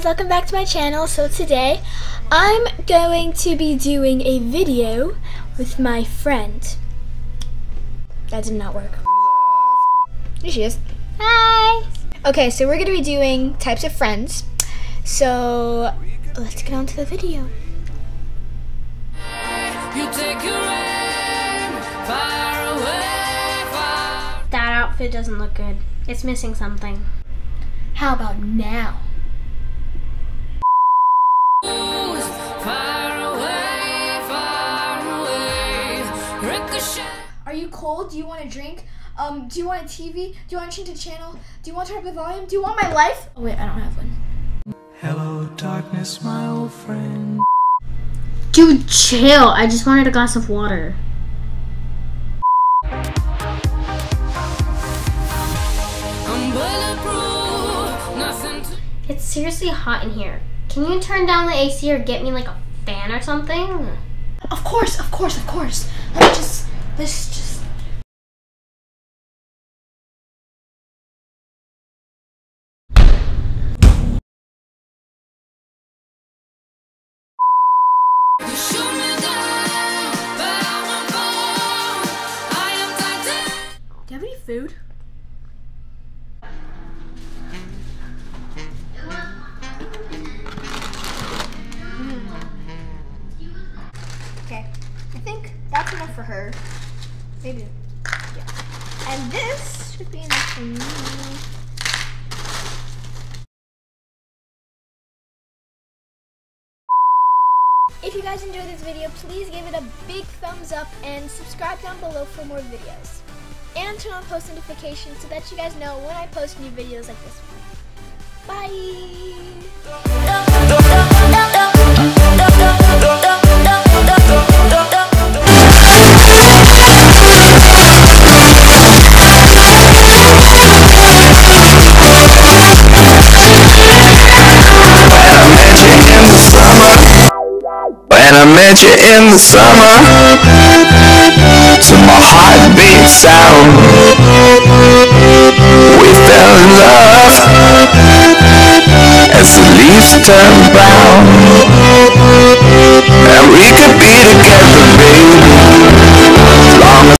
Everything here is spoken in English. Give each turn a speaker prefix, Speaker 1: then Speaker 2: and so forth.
Speaker 1: guys, welcome back to my channel. So today, I'm going to be doing a video with my friend. That did not work. Here she is. Hi! Okay, so we're gonna be doing types of friends. So, let's get on to the video.
Speaker 2: That outfit doesn't look good. It's missing something.
Speaker 1: How about now? Are you cold? Do you want a drink? Um, do you want a TV? Do you want to change the channel? Do you want to turn up the volume? Do you want my life? Oh wait, I don't have one.
Speaker 3: Hello, darkness, my old friend.
Speaker 2: Dude, chill. I just wanted a glass of water. It's seriously hot in here. Can you turn down the AC or get me like a fan or something?
Speaker 1: Of course, of course, of course. Let me just, let's just. Do you have any food? For her. Maybe. Yeah. And this should be enough for me. If you guys enjoyed this video, please give it a big thumbs up and subscribe down below for more videos. And turn on post notifications so that you guys know when I post new videos like this one. Bye!
Speaker 3: Met you in the summer, to my heartbeat sound, we fell in love. As the leaves turn brown,